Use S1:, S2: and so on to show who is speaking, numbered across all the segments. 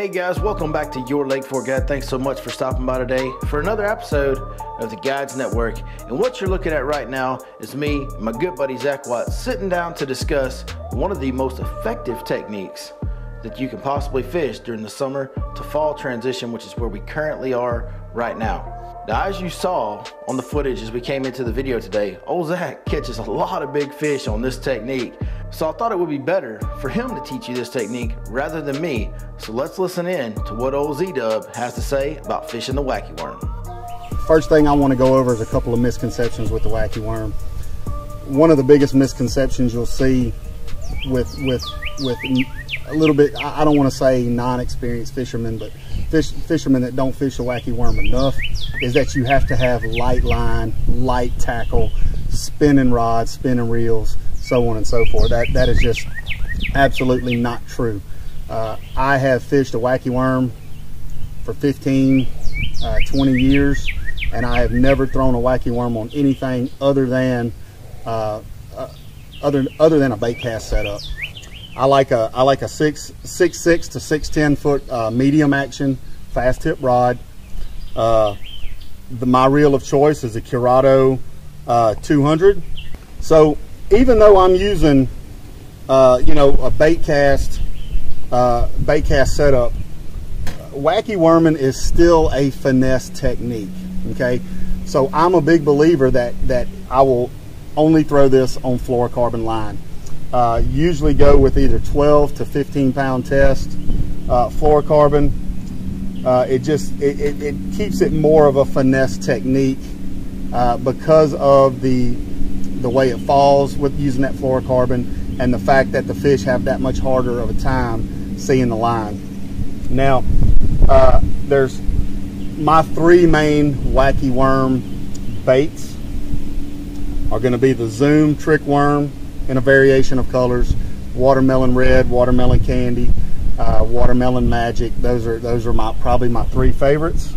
S1: Hey guys, welcome back to Your Lake Fork Guide. Thanks so much for stopping by today for another episode of the Guides Network. And what you're looking at right now is me and my good buddy Zach Watt sitting down to discuss one of the most effective techniques that you can possibly fish during the summer to fall transition, which is where we currently are right now. Now, as you saw on the footage as we came into the video today, old Zach catches a lot of big fish on this technique. So I thought it would be better for him to teach you this technique rather than me. So let's listen in to what old Z-Dub has to say about fishing the wacky worm.
S2: First thing I want to go over is a couple of misconceptions with the wacky worm. One of the biggest misconceptions you'll see with with with a little bit I don't want to say non-experienced fishermen, but fish, fishermen that don't fish the wacky worm enough is that you have to have light line, light tackle, spinning rods, spinning reels, so on and so forth. That that is just absolutely not true. Uh, I have fished a wacky worm for 15, uh, 20 years, and I have never thrown a wacky worm on anything other than uh, uh other other than a bait cast setup. I like a I like a six six six to six ten foot uh, medium action fast tip rod. Uh, the my reel of choice is a Curado 200. So even though I'm using, uh, you know, a bait cast, uh, bait cast setup, wacky worming is still a finesse technique. Okay, so I'm a big believer that that I will only throw this on fluorocarbon line. Uh, usually go with either 12 to 15 pound test uh, fluorocarbon. Uh, it just it, it, it, keeps it more of a finesse technique uh, because of the the way it falls with using that fluorocarbon and the fact that the fish have that much harder of a time seeing the line. Now, uh, there's my three main wacky worm baits are going to be the Zoom trick worm in a variation of colors, watermelon red, watermelon candy, uh, watermelon magic. Those are those are my probably my three favorites.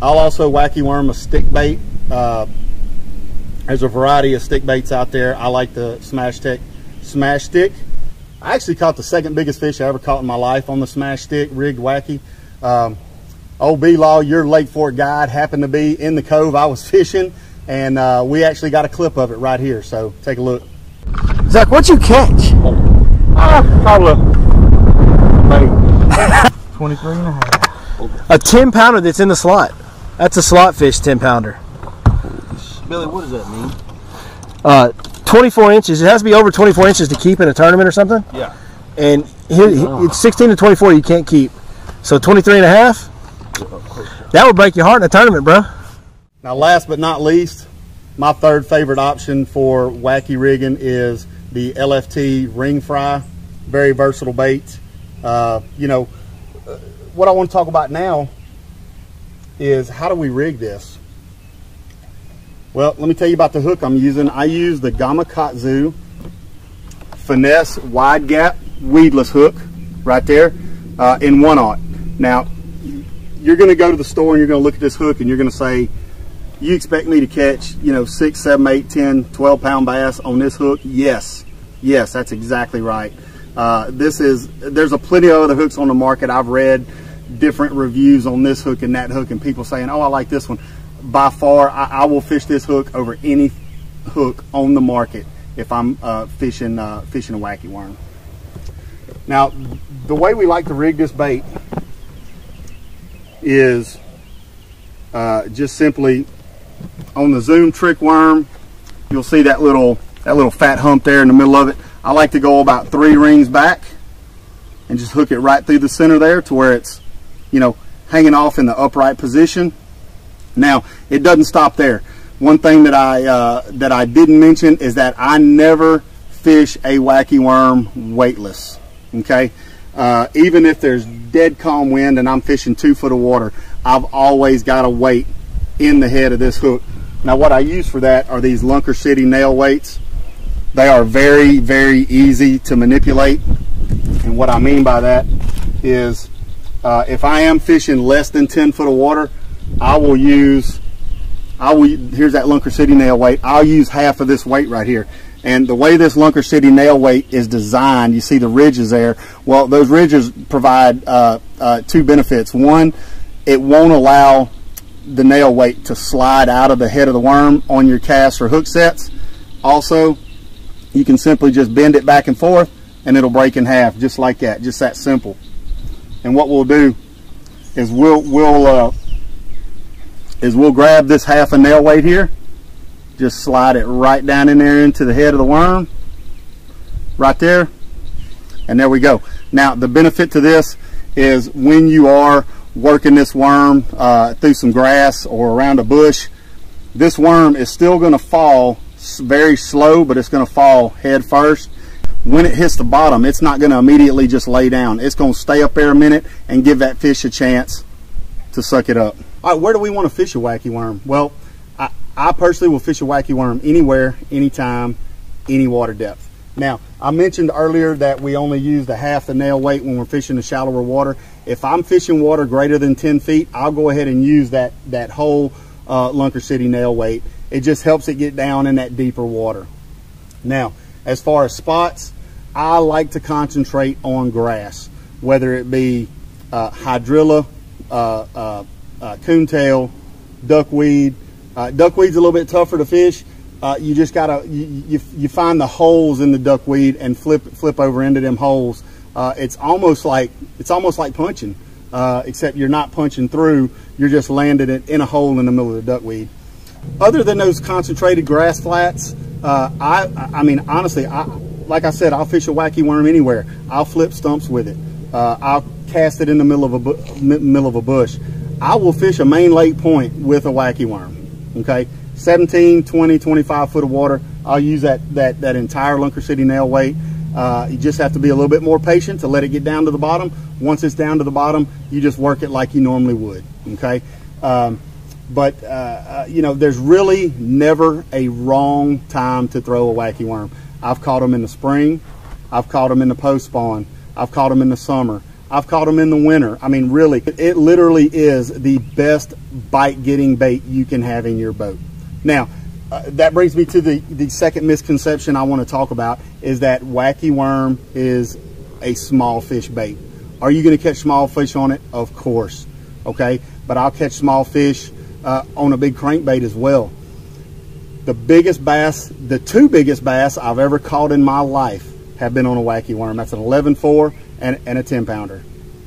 S2: I'll also wacky worm a stick bait. Uh, there's a variety of stick baits out there. I like the Smash Stick. Smash Stick. I actually caught the second biggest fish I ever caught in my life on the Smash Stick, rigged wacky. Um, old B-Law, your Lake Fork guide, happened to be in the cove I was fishing, and uh, we actually got a clip of it right here, so take a look.
S1: Zach, what'd you catch?
S2: Ah, probably maybe 23 and a half.
S1: A 10 pounder that's in the slot. That's a slot fish 10 pounder.
S3: Billy, what does that mean?
S1: Uh, 24 inches. It has to be over 24 inches to keep in a tournament or something.
S3: Yeah.
S1: And he, he, it's 16 to 24 you can't keep. So 23 and a half, that would break your heart in a tournament, bro.
S2: Now, last but not least, my third favorite option for wacky rigging is the LFT ring fry. Very versatile bait. Uh, you know, uh, what I want to talk about now is how do we rig this? Well, let me tell you about the hook I'm using. I use the Gamakatsu Finesse Wide Gap Weedless hook right there uh, in one aught. Now, you're going to go to the store and you're going to look at this hook and you're going to say, you expect me to catch, you know, six, seven, eight, 10, 12 pound bass on this hook? Yes. Yes, that's exactly right. Uh, this is, there's a plenty of other hooks on the market. I've read different reviews on this hook and that hook and people saying, oh, I like this one by far, I, I, will fish this hook over any hook on the market if I'm uh, fishing uh, fishing a wacky worm. Now, the way we like to rig this bait is uh, just simply on the zoom trick worm. You'll see that little that little fat hump there in the middle of it. I like to go about three rings back and just hook it right through the center there to where it's, you know, hanging off in the upright position now, it doesn't stop there. One thing that I uh, that I didn't mention is that I never fish a wacky worm weightless. Okay, uh, even if there's dead calm wind and I'm fishing two foot of water, I've always got a weight in the head of this hook. Now, what I use for that are these Lunker City nail weights. They are very, very easy to manipulate. And what I mean by that is uh, if I am fishing less than 10 foot of water, I will use, I will, here's that Lunker City nail weight. I'll use half of this weight right here. And the way this Lunker City nail weight is designed, you see the ridges there. Well, those ridges provide uh, uh, two benefits. One, it won't allow the nail weight to slide out of the head of the worm on your cast or hook sets. Also, you can simply just bend it back and forth and it'll break in half just like that, just that simple. And what we'll do is we'll, we'll, uh, is we'll grab this half a nail weight here just slide it right down in there into the head of the worm right there and there we go. Now the benefit to this is when you are working this worm uh, through some grass or around a bush this worm is still going to fall very slow but it's going to fall head first. When it hits the bottom it's not going to immediately just lay down. It's going to stay up there a minute and give that fish a chance to suck it up all right where do we want to fish a wacky worm well I personally will fish a wacky worm anywhere, anytime, any water depth. Now, I mentioned earlier that we only use the half the nail weight when we're fishing the shallower water. If I'm fishing water greater than 10 feet, I'll go ahead and use that, that whole uh, Lunker City nail weight. It just helps it get down in that deeper water. Now, as far as spots, I like to concentrate on grass, whether it be uh, hydrilla, uh, uh, coontail, duckweed, uh, duckweed's a little bit tougher to fish. Uh, you just gotta you, you, you, find the holes in the duckweed and flip flip over into them holes. Uh, it's almost like it's almost like punching, uh, except you're not punching through. You're just landing it in a hole in the middle of the duckweed. Other than those concentrated grass flats, uh, I I mean honestly, I, like I said, I'll fish a wacky worm anywhere. I'll flip stumps with it. I'll cast it in the middle of a middle of a bush. I will fish a main lake point with a wacky worm okay? 17 20 25 foot of water. I'll use that that that entire lunker city nail weight. Uh, you just have to be a little bit more patient to let it get down to the bottom. Once it's down to the bottom you just work it like you normally would okay? Um, but uh, uh, you know there's really never a wrong time to throw a wacky worm. I've caught them in the spring. I've caught them in the post spawn. I've caught them in the summer I've caught them in the winter. I mean, really, it literally is the best bite getting bait you can have in your boat. Now, uh, that brings me to the, the second misconception I want to talk about is that wacky worm is a small fish bait. Are you going to catch small fish on it? Of course. Okay. But I'll catch small fish uh, on a big crankbait as well. The biggest bass, the two biggest bass I've ever caught in my life have been on a wacky worm. That's an 11-4 and, and a 10 pounder.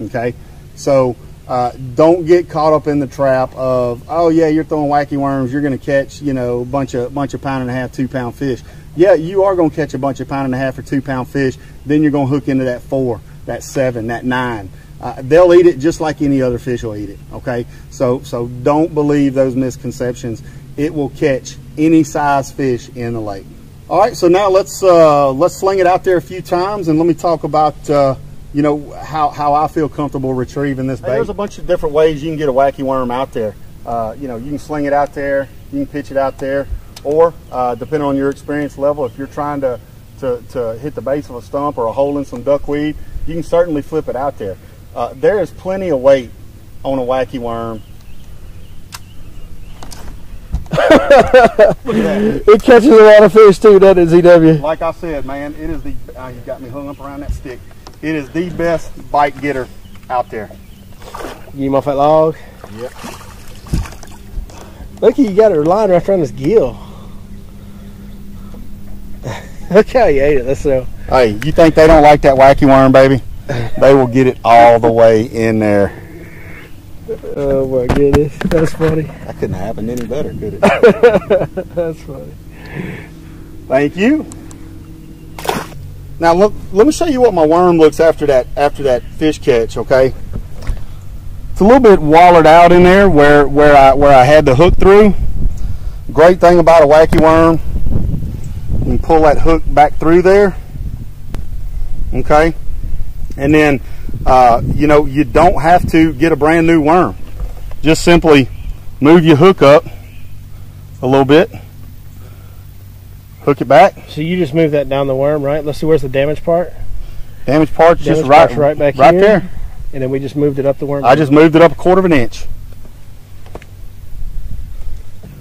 S2: Okay, so uh, don't get caught up in the trap of oh yeah you're throwing wacky worms you're going to catch you know a bunch of bunch of pound and a half two pound fish. Yeah you are going to catch a bunch of pound and a half or two pound fish then you're going to hook into that four that seven that nine. Uh, they'll eat it just like any other fish will eat it okay? So so don't believe those misconceptions. It will catch any size fish in the lake all right so now let's uh, let's sling it out there a few times and let me talk about uh, you know, how, how I feel comfortable retrieving this bait. Hey, there's a bunch of different ways you can get a wacky worm out there. Uh, you know, you can sling it out there, you can pitch it out there, or uh, depending on your experience level, if you're trying to, to, to hit the base of a stump or a hole in some duckweed, you can certainly flip it out there. Uh, there is plenty of weight on a wacky worm.
S4: It catches a lot of fish too, doesn't it, ZW?
S2: Like I said, man, it is the, uh, you got me hung up around that stick. It is the best bite getter out there.
S4: Get him off that log?
S2: Yep.
S4: Look, you got her line right around his gill. Look how he ate it. Let's go.
S2: Hey, you think they don't like that wacky worm, baby? they will get it all the way in there.
S4: Oh my goodness, that's funny.
S2: That couldn't happen any better, could it?
S4: that's funny.
S2: Thank you. Now look, let me show you what my worm looks after that after that fish catch. Okay, it's a little bit wallered out in there where where I where I had the hook through. Great thing about a wacky worm, you can pull that hook back through there. Okay, and then uh, you know you don't have to get a brand new worm. Just simply move your hook up a little bit hook it back.
S4: So you just move that down the worm, right? Let's see where's the damage part.
S2: Damage part's damage just right,
S4: right back
S2: right
S4: here.
S2: there.
S4: And then we just moved it up the worm.
S2: I just moved it up a quarter of an inch.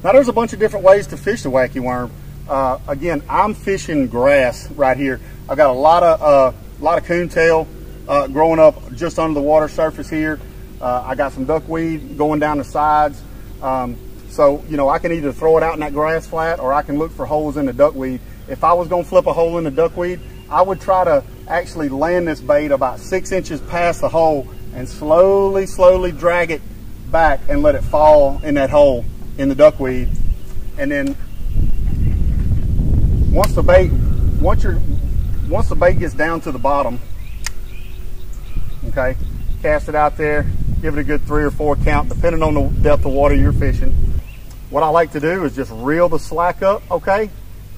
S2: Now there's a bunch of different ways to fish the wacky worm. Uh, again, I'm fishing grass right here. I've got a lot of uh, lot of coontail uh, growing up just under the water surface here. Uh, I got some duckweed going down the sides. Um, so, you know, I can either throw it out in that grass flat or I can look for holes in the duckweed. If I was going to flip a hole in the duckweed, I would try to actually land this bait about six inches past the hole and slowly, slowly drag it back and let it fall in that hole in the duckweed. And then once the bait, once your once the bait gets down to the bottom, okay, cast it out there, give it a good three or four count, depending on the depth of water you're fishing. What I like to do is just reel the slack up, okay,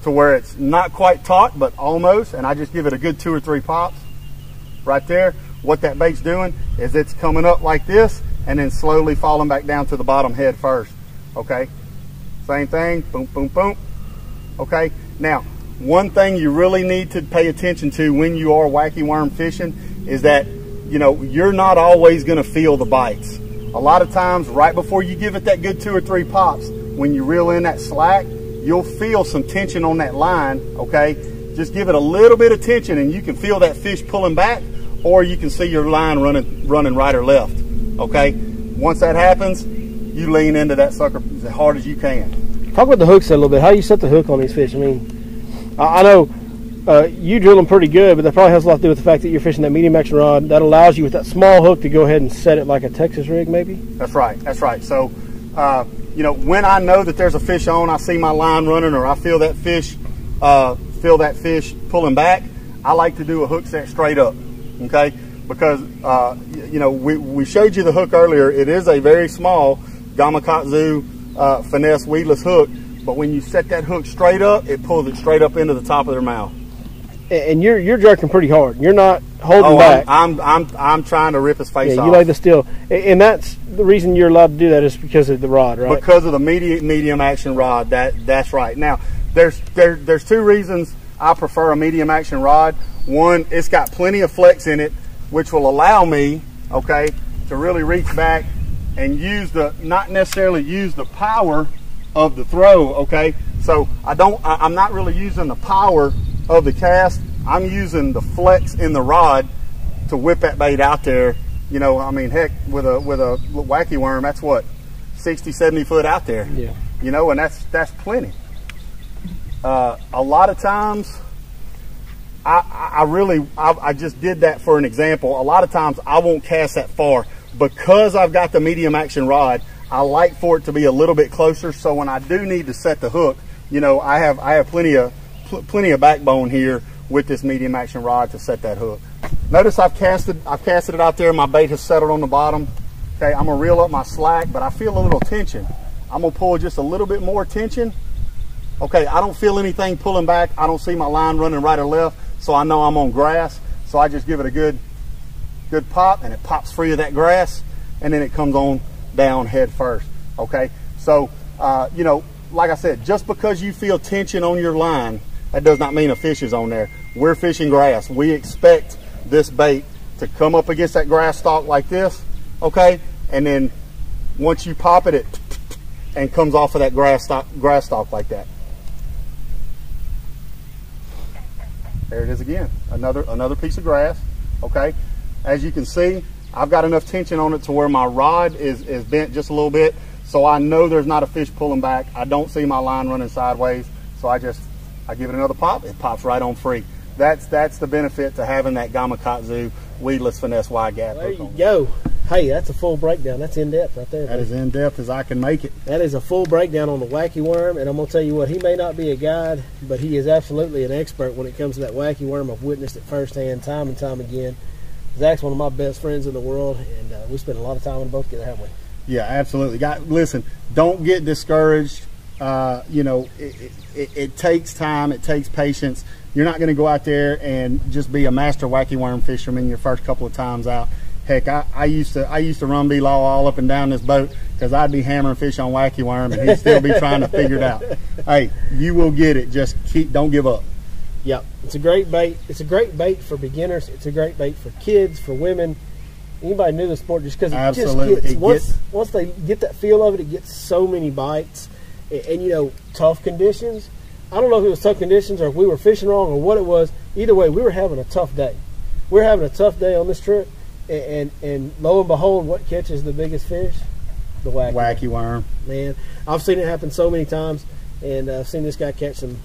S2: to where it's not quite taut, but almost, and I just give it a good two or three pops right there. What that bait's doing is it's coming up like this and then slowly falling back down to the bottom head first, okay? Same thing, boom, boom, boom, okay? Now, one thing you really need to pay attention to when you are wacky worm fishing is that you know, you're not always going to feel the bites. A lot of times, right before you give it that good two or three pops, when you reel in that slack, you'll feel some tension on that line, okay? Just give it a little bit of tension and you can feel that fish pulling back or you can see your line running, running right or left, okay? Once that happens, you lean into that sucker as hard as you can.
S4: Talk about the hooks a little bit. How you set the hook on these fish? I mean, I know uh, you drill them pretty good, but that probably has a lot to do with the fact that you're fishing that medium action rod. That allows you with that small hook to go ahead and set it like a Texas rig, maybe.
S2: That's right. That's right. So, uh, you know, when I know that there's a fish on, I see my line running, or I feel that fish, uh, feel that fish pulling back. I like to do a hook set straight up. Okay, because uh, you know we, we showed you the hook earlier. It is a very small Gamakatsu uh, finesse weedless hook, but when you set that hook straight up, it pulls it straight up into the top of their mouth
S4: and you're you're jerking pretty hard. You're not holding
S2: oh,
S4: back.
S2: I'm, I'm I'm I'm trying to rip his face
S4: yeah,
S2: off.
S4: You like the steel, and that's the reason you're allowed to do that is because of the rod, right?
S2: Because of the medium medium action rod. That that's right. Now there's there there's two reasons I prefer a medium action rod. One, it's got plenty of flex in it, which will allow me, okay, to really reach back and use the not necessarily use the power of the throw. Okay, so I don't I, I'm not really using the power of the cast, I'm using the flex in the rod to whip that bait out there. You know, I mean, heck, with a with a wacky worm, that's what 60, 70 foot out there.
S4: Yeah.
S2: You know, and that's that's plenty. Uh, a lot of times, I, I really I, I just did that for an example. A lot of times, I won't cast that far because I've got the medium action rod. I like for it to be a little bit closer, so when I do need to set the hook, you know, I have I have plenty of pl plenty of backbone here with this medium action rod to set that hook. Notice I've casted, I've casted it out there. My bait has settled on the bottom. Okay, I'm gonna reel up my slack, but I feel a little tension. I'm gonna pull just a little bit more tension. Okay, I don't feel anything pulling back. I don't see my line running right or left, so I know I'm on grass. So I just give it a good, good pop, and it pops free of that grass, and then it comes on down head first. Okay, so uh, you know, like I said, just because you feel tension on your line that does not mean a fish is on there. We're fishing grass. We expect this bait to come up against that grass stalk like this, okay? And then once you pop it, it and comes off of that grass stalk, grass stalk like that. There it is again, another, another piece of grass, okay? As you can see, I've got enough tension on it to where my rod is, is bent just a little bit, so I know there's not a fish pulling back. I don't see my line running sideways, so I just I give it another pop, it pops right on free. That's that's the benefit to having that Gamakatsu weedless finesse wide gap.
S4: There you go. Hey, that's a full breakdown. That's in depth right there.
S2: That is in depth as I can make it.
S4: That is a full breakdown on the wacky worm, and I'm gonna tell you what. He may not be a guide, but he is absolutely an expert when it comes to that wacky worm. I've witnessed it firsthand, time and time again. Zach's one of my best friends in the world, and uh, we spend a lot of time on both together, haven't we?
S2: Yeah, absolutely. Got listen. Don't get discouraged. Uh, you know, it, it, it, takes time, it takes patience. You're not going to go out there and just be a master wacky worm fisherman your first couple of times out. Heck, I, I used to I used to run B law all up and down this boat because I'd be hammering fish on wacky worm and he'd still be trying to figure it out. Hey, you will get it. Just keep, don't give up.
S4: Yep, it's a great bait. It's a great bait for beginners. It's a great bait for kids, for women, anybody new to the sport. Just because it
S2: Absolutely.
S4: just gets
S2: it
S4: once
S2: gets,
S4: once they get that feel of it, it gets so many bites and, and, you know tough conditions I don't know if it was tough conditions or if we were fishing wrong or what it was. Either way, we were having a tough day. We are having a tough day on this trip, and and, and lo and behold, what catches the biggest fish? The wacky,
S2: Wacky worm.
S4: man. I've seen it happen so many times, and uh, I've seen this guy catch some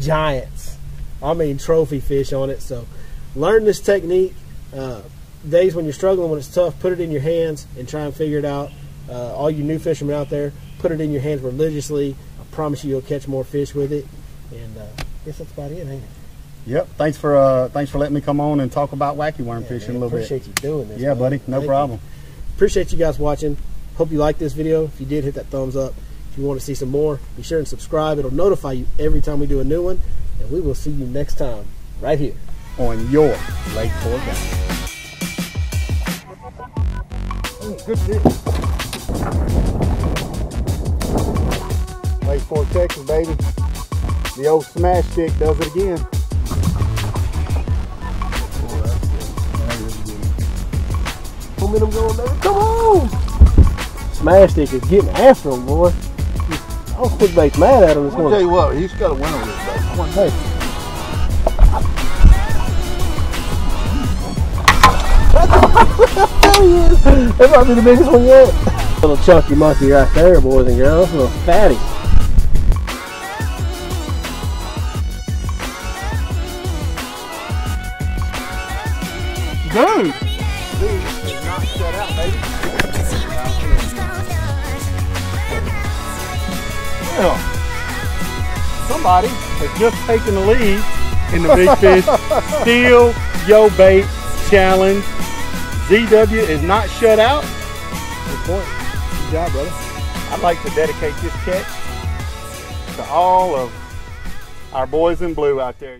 S4: giants. I mean, trophy fish on it. So, learn this technique. Uh, days when you're struggling, when it's tough, put it in your hands and try and figure it out. Uh, all you new fishermen out there, put it in your hands religiously. I promise you, you'll catch more fish with it. And uh, I guess that's about it, ain't it?
S2: Yep. Thanks for uh, thanks for letting me come on and talk about wacky worm
S4: Yeah,
S2: fishing
S4: man,
S2: a little bit.
S4: appreciate you doing this.
S2: Yeah,
S4: man.
S2: buddy. No
S4: Thank you.
S2: problem.
S4: Appreciate you guys watching. Hope you liked this video. If you did, hit that thumbs up. If you want to see some more, be sure and subscribe. It'll notify you every time we do a new one. And we will see you next time, right here.
S2: On your Lake Fork Guide.
S4: Good fish.
S2: Lake Fork, Texas, baby. The old smash stick does it again.
S4: Momentum going, baby. Come on! Smash stick is getting after him, boy. I was quick bait's mad at him this
S3: I'll tell you what, he's got a winner with this, baby. Come on,
S4: Hey. That might be the biggest one yet. Little chunky monkey right there, boys and girls. Little fatty. Dude!
S2: Well, somebody has just taken the lead in the Big Fish Steel Yo Bait Challenge. ZW is not shut out. Good point. Good job, brother. I'd like to dedicate this catch to all of our boys in blue out there.